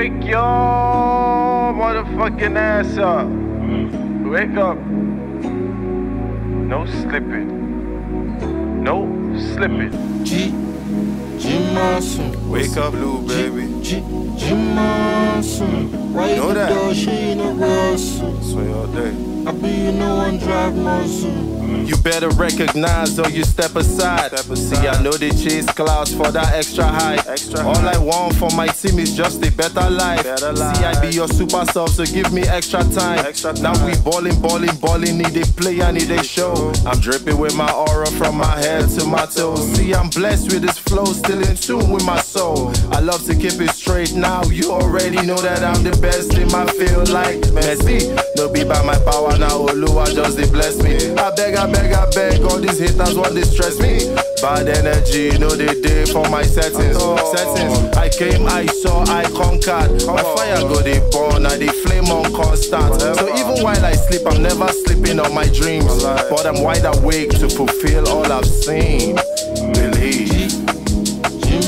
Wake your motherfucking ass up. Wake up. No slipping. No slipping. G, G Masun. Wake up, blue baby. G, G Masun. Why Know you that. door, she no go soon. Sway all day. I be you know one drive monsoon. You better recognize or you step aside. Step See. I know they chase clouds for that extra height. Extra All high. I want for my team is just a better life. Better See, I be your super sub, so give me extra time. Extra Now we ballin', ballin', ballin', need a play, I need a show. I'm dripping with my aura from my head to my toes. See, I'm blessed with this flow, still in tune with my soul. I love to keep it straight now. You already know that I'm the best in my field, like Messi. No be by my power now, Oluwa just they bless me. I beg, I beg, I beg, all these haters want to stress me. Bad energy, no they day for my settings. Settings. I came, I saw, I conquered. My fire go they burn, I they flame on constant. So even while I sleep, I'm never sleeping on my dreams. But I'm wide awake to fulfill all I've seen. Believe.